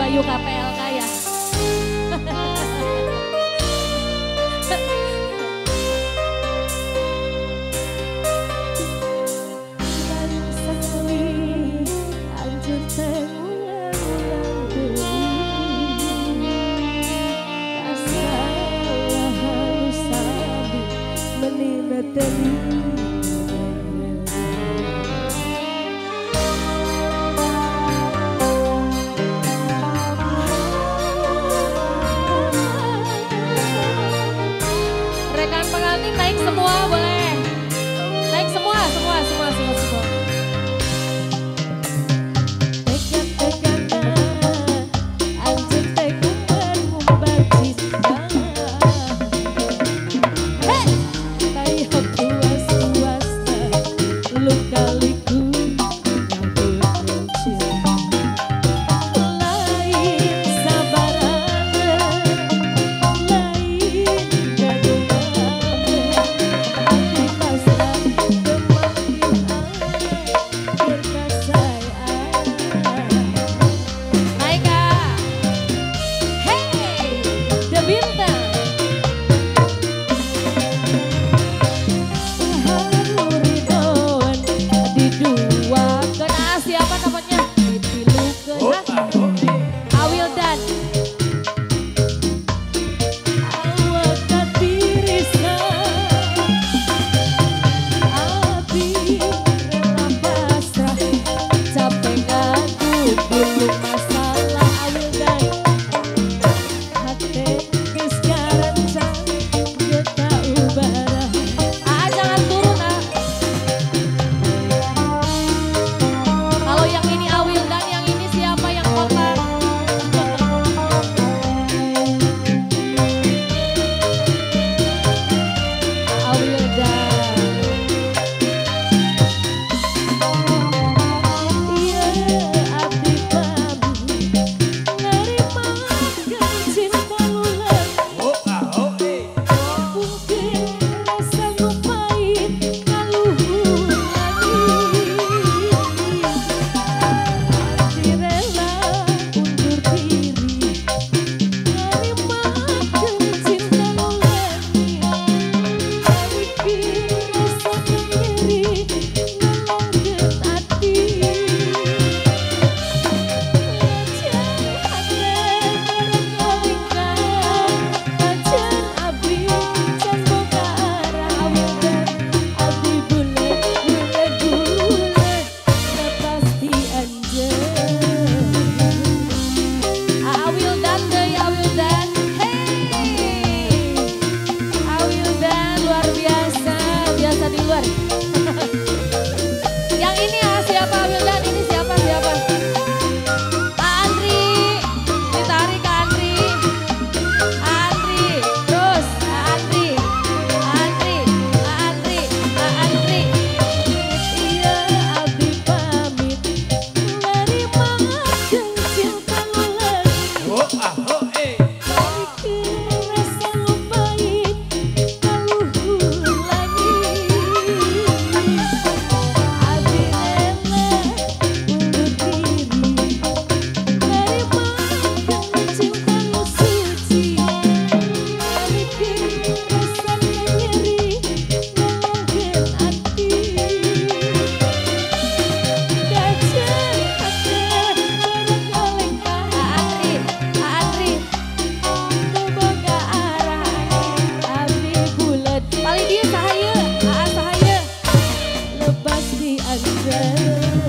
Bayu KPLK ya. 什么玩意？什么玩意？什么？什么？安全。